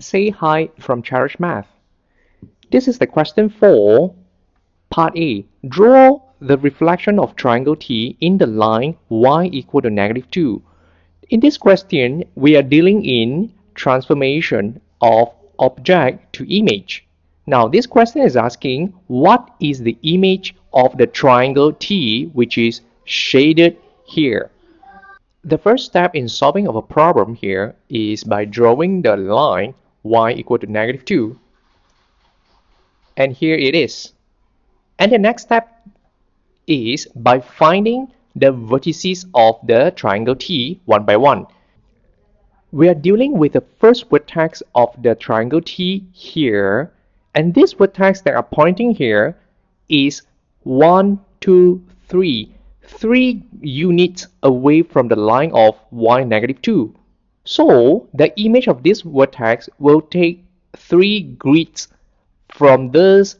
Say hi from Cherish Math. This is the question for part A. Draw the reflection of triangle T in the line y equal to negative 2. In this question, we are dealing in transformation of object to image. Now, this question is asking what is the image of the triangle T which is shaded here. The first step in solving of a problem here is by drawing the line y equal to negative 2 and here it is. And the next step is by finding the vertices of the triangle T one by one. We are dealing with the first vertex of the triangle T here. And this vertex that are pointing here is 1 2 3 3 units away from the line of y negative 2 so the image of this vertex will take three grids from this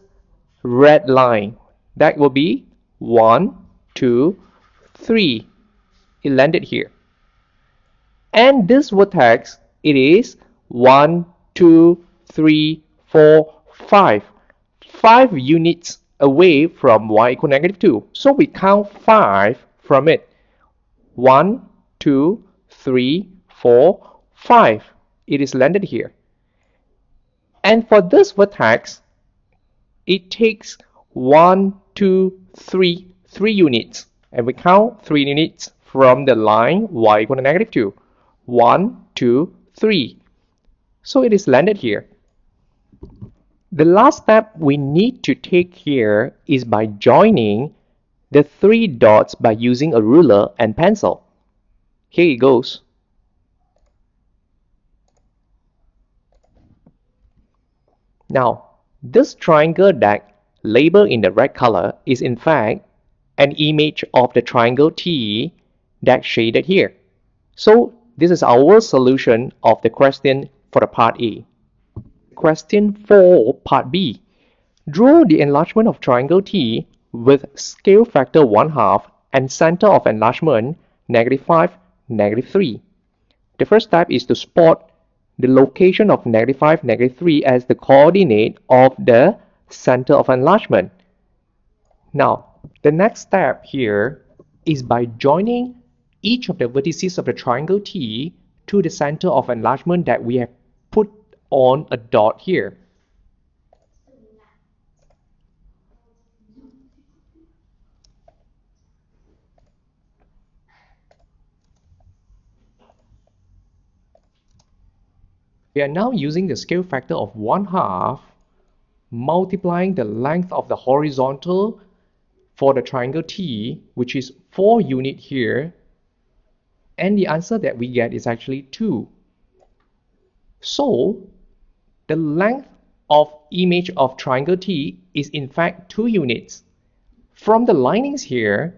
red line. That will be one, two, three. It landed here. And this vertex, it is one, two, three, four, five. Five units away from y equal negative 2. So we count 5 from it. 1, 2, 3, 4, 5. It is landed here. And for this vertex, it takes 1, 2, 3, 3 units. And we count 3 units from the line y equal to negative 2. 1, 2, 3. So it is landed here. The last step we need to take here is by joining the three dots by using a ruler and pencil. Here it goes. Now, this triangle that labeled in the red color is in fact an image of the triangle T that shaded here. So this is our solution of the question for the part A. Question 4, part B. Draw the enlargement of triangle T with scale factor 1 half and center of enlargement negative 5, negative 3. The first step is to spot the location of negative 5, negative 3 as the coordinate of the center of enlargement. Now, the next step here is by joining each of the vertices of the triangle T to the center of enlargement that we have put on a dot here. We are now using the scale factor of 1 half multiplying the length of the horizontal for the triangle T which is 4 unit here and the answer that we get is actually 2. So the length of image of triangle T is in fact 2 units. From the linings here,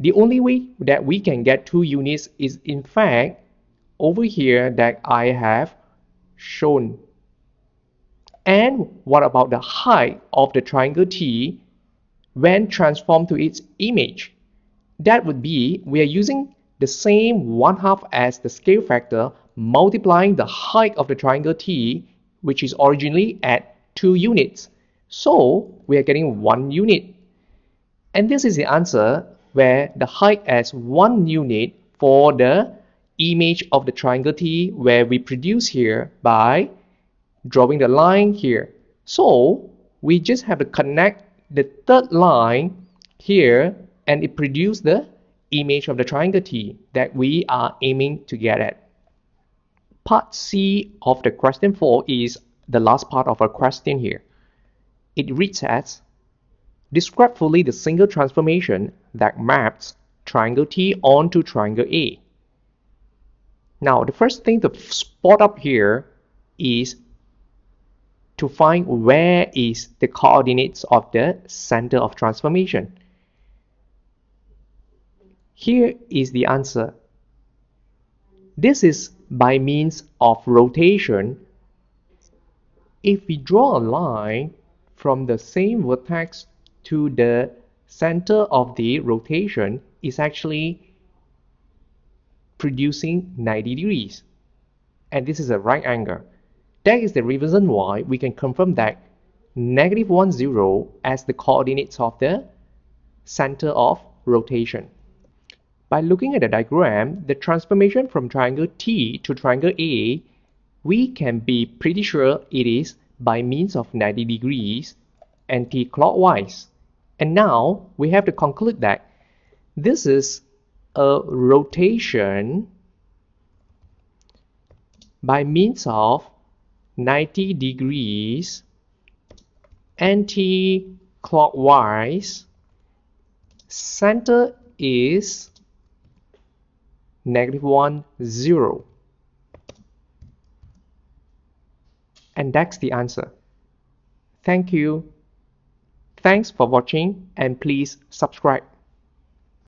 the only way that we can get 2 units is in fact over here that I have shown. And what about the height of the triangle T when transformed to its image? That would be, we are using the same 1 half as the scale factor multiplying the height of the triangle T which is originally at 2 units. So we are getting 1 unit. And this is the answer where the height as 1 unit for the image of the triangle T where we produce here by drawing the line here. So we just have to connect the third line here and it produces the image of the triangle T that we are aiming to get at. Part C of the question 4 is the last part of our question here. It reads as Describe fully the single transformation that maps triangle T onto triangle A. Now, the first thing to spot up here is to find where is the coordinates of the center of transformation. Here is the answer. This is by means of rotation. If we draw a line from the same vertex to the center of the rotation is actually producing 90 degrees and this is a right angle That is the reason why we can confirm that negative 1, 0 as the coordinates of the center of rotation. By looking at the diagram, the transformation from triangle T to triangle A, we can be pretty sure it is by means of 90 degrees anti-clockwise. And now we have to conclude that this is a rotation by means of 90 degrees anti-clockwise. Center is negative 1 0 and that's the answer. Thank you. Thanks for watching and please subscribe